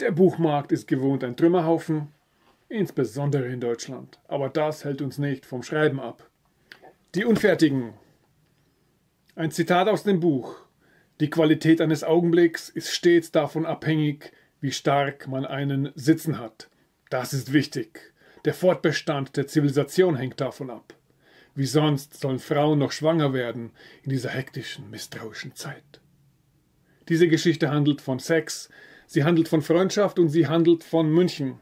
Der Buchmarkt ist gewohnt ein Trümmerhaufen, insbesondere in Deutschland. Aber das hält uns nicht vom Schreiben ab. Die Unfertigen. Ein Zitat aus dem Buch. Die Qualität eines Augenblicks ist stets davon abhängig, wie stark man einen Sitzen hat. Das ist wichtig. Der Fortbestand der Zivilisation hängt davon ab. Wie sonst sollen Frauen noch schwanger werden in dieser hektischen, misstrauischen Zeit. Diese Geschichte handelt von Sex, sie handelt von Freundschaft und sie handelt von München.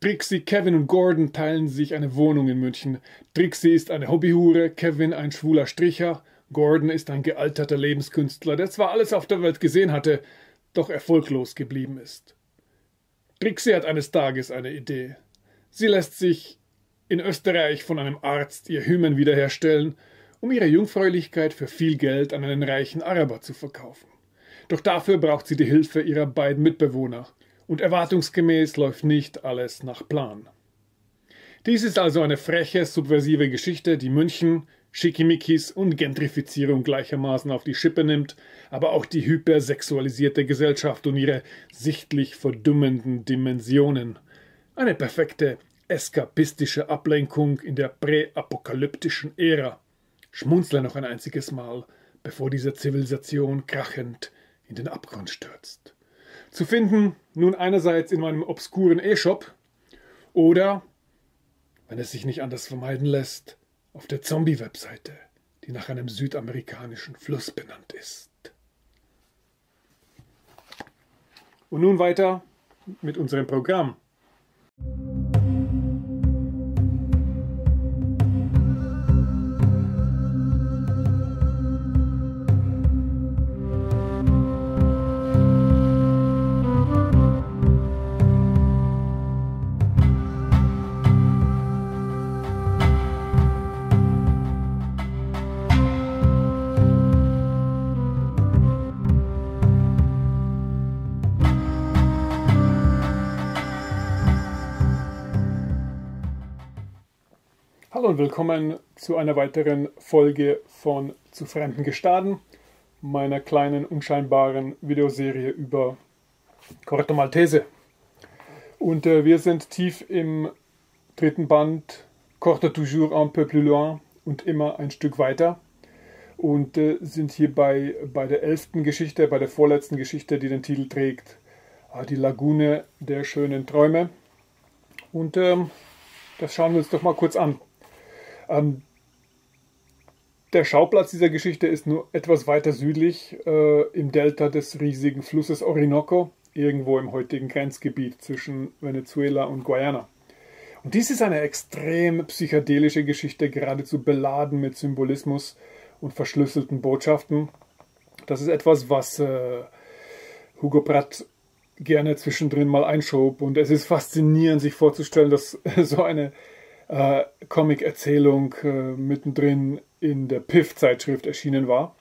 Trixie, Kevin und Gordon teilen sich eine Wohnung in München. Trixie ist eine Hobbyhure, Kevin ein schwuler Stricher Gordon ist ein gealterter Lebenskünstler, der zwar alles auf der Welt gesehen hatte, doch erfolglos geblieben ist. Trixie hat eines Tages eine Idee. Sie lässt sich in Österreich von einem Arzt ihr Hymen wiederherstellen, um ihre Jungfräulichkeit für viel Geld an einen reichen Araber zu verkaufen. Doch dafür braucht sie die Hilfe ihrer beiden Mitbewohner, und erwartungsgemäß läuft nicht alles nach Plan. Dies ist also eine freche, subversive Geschichte, die München, Schickimickis und Gentrifizierung gleichermaßen auf die Schippe nimmt, aber auch die hypersexualisierte Gesellschaft und ihre sichtlich verdummenden Dimensionen. Eine perfekte eskapistische Ablenkung in der präapokalyptischen Ära. Schmunzle noch ein einziges Mal, bevor diese Zivilisation krachend in den Abgrund stürzt. Zu finden nun einerseits in meinem obskuren E-Shop oder, wenn es sich nicht anders vermeiden lässt, auf der Zombie-Webseite, die nach einem südamerikanischen Fluss benannt ist. Und nun weiter mit unserem Programm. Hallo und willkommen zu einer weiteren Folge von Zu fremden Gestaden, meiner kleinen unscheinbaren Videoserie über Corto Maltese. Und äh, wir sind tief im dritten Band Corto toujours un peu plus loin und immer ein Stück weiter und äh, sind hier bei, bei der elften Geschichte, bei der vorletzten Geschichte, die den Titel trägt, äh, die Lagune der schönen Träume. Und ähm, das schauen wir uns doch mal kurz an. Ähm, der Schauplatz dieser Geschichte ist nur etwas weiter südlich äh, im Delta des riesigen Flusses Orinoco, irgendwo im heutigen Grenzgebiet zwischen Venezuela und Guyana. Und dies ist eine extrem psychedelische Geschichte, geradezu beladen mit Symbolismus und verschlüsselten Botschaften. Das ist etwas, was äh, Hugo Pratt gerne zwischendrin mal einschob. Und es ist faszinierend, sich vorzustellen, dass so eine äh, Comic-Erzählung äh, mittendrin in der Piff-Zeitschrift erschienen war.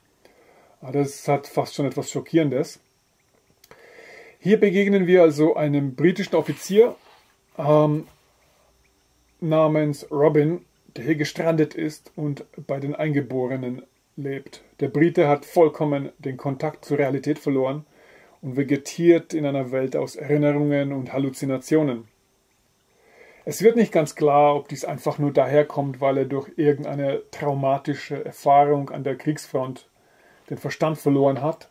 Ah, das hat fast schon etwas Schockierendes. Hier begegnen wir also einem britischen Offizier ähm, namens Robin, der hier gestrandet ist und bei den Eingeborenen lebt. Der Brite hat vollkommen den Kontakt zur Realität verloren und vegetiert in einer Welt aus Erinnerungen und Halluzinationen. Es wird nicht ganz klar, ob dies einfach nur daherkommt, weil er durch irgendeine traumatische Erfahrung an der Kriegsfront den Verstand verloren hat,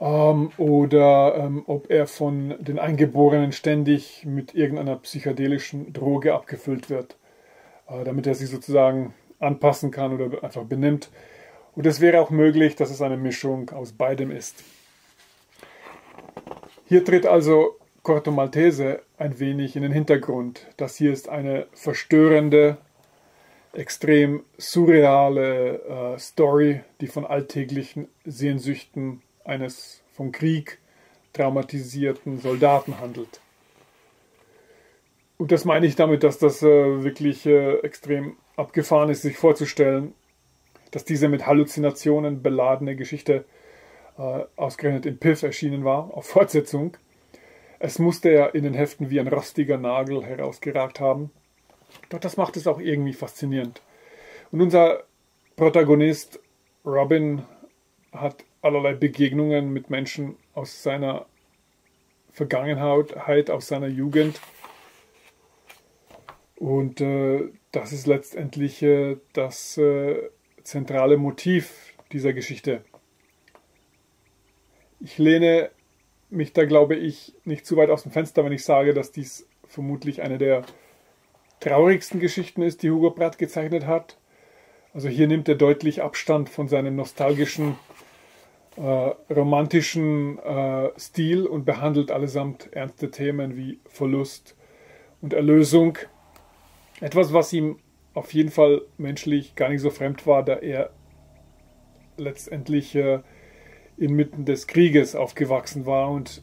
ähm, oder ähm, ob er von den Eingeborenen ständig mit irgendeiner psychedelischen Droge abgefüllt wird, äh, damit er sich sozusagen anpassen kann oder einfach benimmt. Und es wäre auch möglich, dass es eine Mischung aus beidem ist. Hier tritt also Corto Maltese ein wenig in den Hintergrund. Das hier ist eine verstörende, extrem surreale äh, Story, die von alltäglichen Sehnsüchten eines vom Krieg traumatisierten Soldaten handelt. Und das meine ich damit, dass das äh, wirklich äh, extrem abgefahren ist, sich vorzustellen, dass diese mit Halluzinationen beladene Geschichte äh, ausgerechnet in Piff erschienen war, auf Fortsetzung es musste ja in den Heften wie ein rostiger Nagel herausgeragt haben. Doch das macht es auch irgendwie faszinierend. Und unser Protagonist Robin hat allerlei Begegnungen mit Menschen aus seiner Vergangenheit, aus seiner Jugend. Und äh, das ist letztendlich äh, das äh, zentrale Motiv dieser Geschichte. Ich lehne mich da, glaube ich, nicht zu weit aus dem Fenster, wenn ich sage, dass dies vermutlich eine der traurigsten Geschichten ist, die Hugo Pratt gezeichnet hat. Also hier nimmt er deutlich Abstand von seinem nostalgischen, äh, romantischen äh, Stil und behandelt allesamt ernste Themen wie Verlust und Erlösung. Etwas, was ihm auf jeden Fall menschlich gar nicht so fremd war, da er letztendlich äh, inmitten des Krieges aufgewachsen war und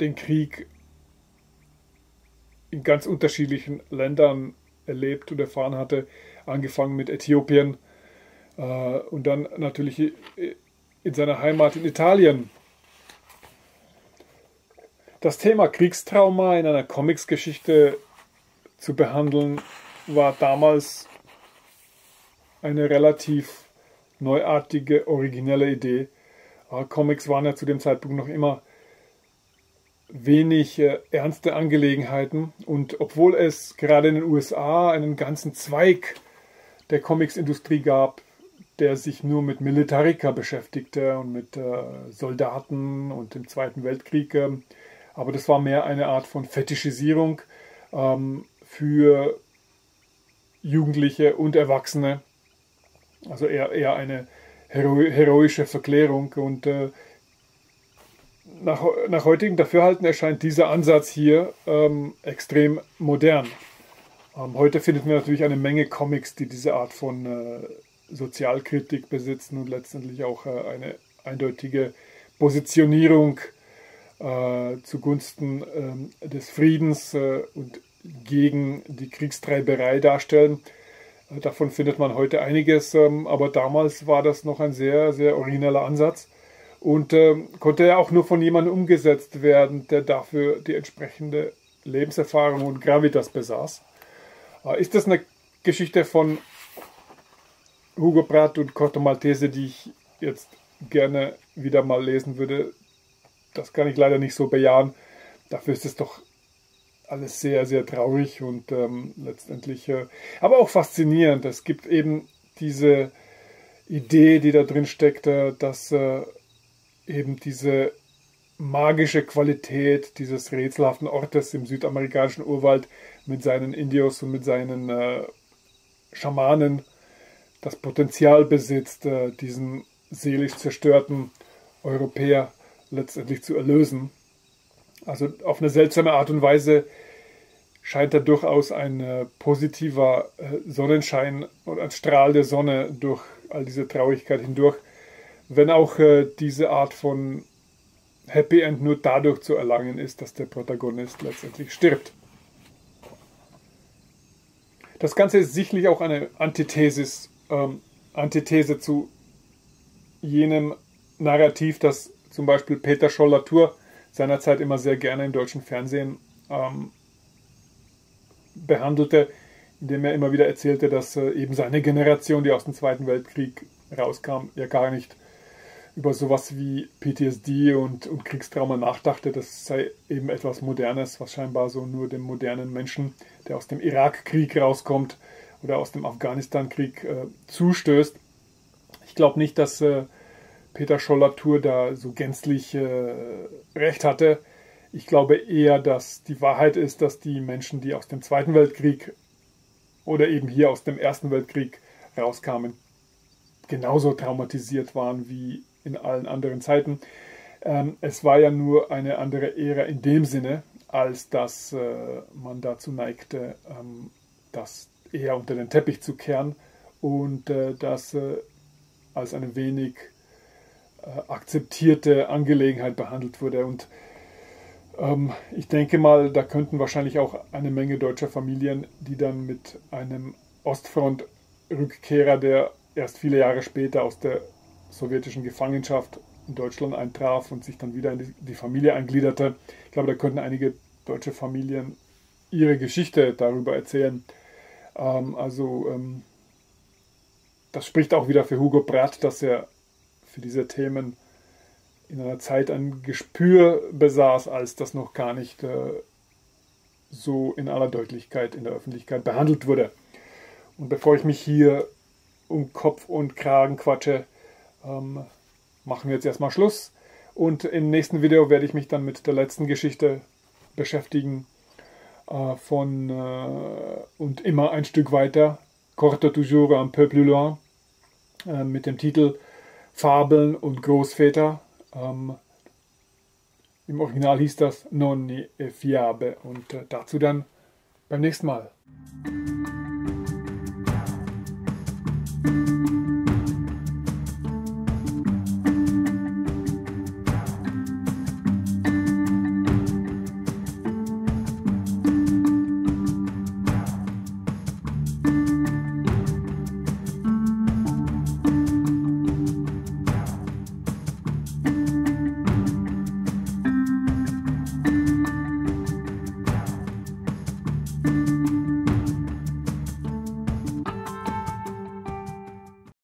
den Krieg in ganz unterschiedlichen Ländern erlebt und erfahren hatte, angefangen mit Äthiopien äh, und dann natürlich in seiner Heimat in Italien. Das Thema Kriegstrauma in einer Comicsgeschichte zu behandeln, war damals eine relativ neuartige, originelle Idee. Äh, Comics waren ja zu dem Zeitpunkt noch immer wenig äh, ernste Angelegenheiten und obwohl es gerade in den USA einen ganzen Zweig der Comicsindustrie gab, der sich nur mit Militarika beschäftigte und mit äh, Soldaten und dem Zweiten Weltkrieg. Äh, aber das war mehr eine Art von Fetischisierung ähm, für Jugendliche und Erwachsene. Also eher, eher eine hero heroische Verklärung und äh, nach, nach heutigem Dafürhalten erscheint dieser Ansatz hier ähm, extrem modern. Ähm, heute findet man natürlich eine Menge Comics, die diese Art von äh, Sozialkritik besitzen und letztendlich auch äh, eine eindeutige Positionierung äh, zugunsten ähm, des Friedens äh, und gegen die Kriegstreiberei darstellen. Davon findet man heute einiges, ähm, aber damals war das noch ein sehr, sehr origineller Ansatz und äh, konnte ja auch nur von jemandem umgesetzt werden, der dafür die entsprechende Lebenserfahrung und Gravitas besaß. Äh, ist das eine Geschichte von Hugo Pratt und Corto Maltese, die ich jetzt gerne wieder mal lesen würde? Das kann ich leider nicht so bejahen. Dafür ist es doch alles sehr, sehr traurig und ähm, letztendlich äh, aber auch faszinierend. Es gibt eben diese Idee, die da drin steckt, äh, dass äh, eben diese magische Qualität dieses rätselhaften Ortes im südamerikanischen Urwald mit seinen Indios und mit seinen äh, Schamanen das Potenzial besitzt, äh, diesen seelisch zerstörten Europäer letztendlich zu erlösen. Also auf eine seltsame Art und Weise scheint da durchaus ein äh, positiver äh, Sonnenschein und ein Strahl der Sonne durch all diese Traurigkeit hindurch wenn auch äh, diese Art von Happy End nur dadurch zu erlangen ist, dass der Protagonist letztendlich stirbt. Das Ganze ist sicherlich auch eine Antithesis, ähm, Antithese zu jenem Narrativ, das zum Beispiel Peter Scholl-Latour seinerzeit immer sehr gerne im deutschen Fernsehen ähm, behandelte, indem er immer wieder erzählte, dass äh, eben seine Generation, die aus dem Zweiten Weltkrieg rauskam, ja gar nicht über sowas wie PTSD und, und Kriegstrauma nachdachte, das sei eben etwas Modernes, was scheinbar so nur dem modernen Menschen, der aus dem Irakkrieg rauskommt oder aus dem Afghanistan-Krieg äh, zustößt. Ich glaube nicht, dass äh, Peter Scholler-Tour da so gänzlich äh, recht hatte. Ich glaube eher, dass die Wahrheit ist, dass die Menschen, die aus dem Zweiten Weltkrieg oder eben hier aus dem Ersten Weltkrieg rauskamen, genauso traumatisiert waren wie in allen anderen Zeiten. Ähm, es war ja nur eine andere Ära in dem Sinne, als dass äh, man dazu neigte, ähm, das eher unter den Teppich zu kehren und äh, das äh, als eine wenig akzeptierte Angelegenheit behandelt wurde. Und ähm, ich denke mal, da könnten wahrscheinlich auch eine Menge deutscher Familien, die dann mit einem Ostfront-Rückkehrer, der erst viele Jahre später aus der sowjetischen Gefangenschaft in Deutschland eintraf und sich dann wieder in die Familie eingliederte. Ich glaube, da könnten einige deutsche Familien ihre Geschichte darüber erzählen. Ähm, also ähm, das spricht auch wieder für Hugo Pratt, dass er für diese Themen in einer Zeit ein Gespür besaß, als das noch gar nicht äh, so in aller Deutlichkeit in der Öffentlichkeit behandelt wurde. Und bevor ich mich hier um Kopf und Kragen quatsche, ähm, machen wir jetzt erstmal Schluss. Und im nächsten Video werde ich mich dann mit der letzten Geschichte beschäftigen äh, von äh, und immer ein Stück weiter, Corte toujours un peu plus loin, äh, mit dem Titel Fabeln und Großväter. Ähm, Im Original hieß das Nonni e Fiabe und äh, dazu dann beim nächsten Mal.